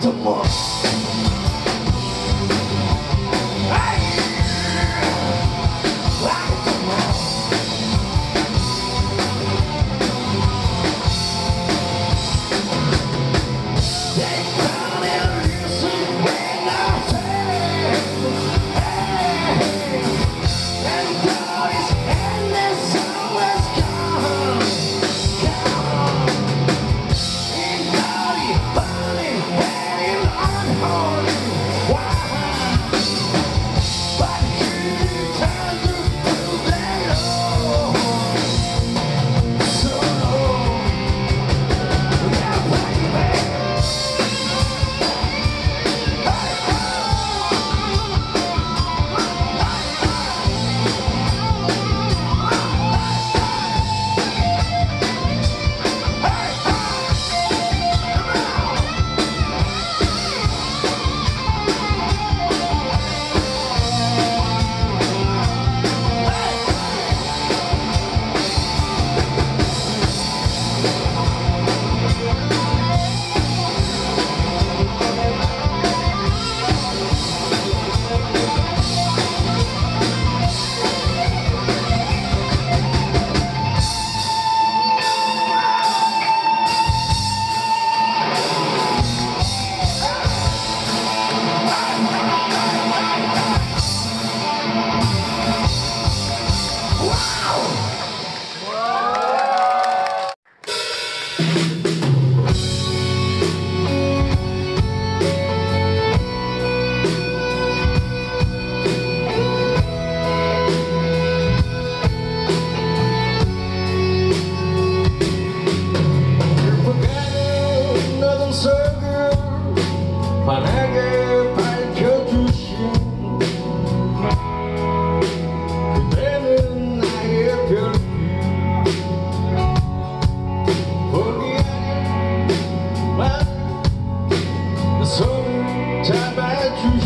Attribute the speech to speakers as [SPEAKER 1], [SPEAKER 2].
[SPEAKER 1] tomorrow. Sometimes I do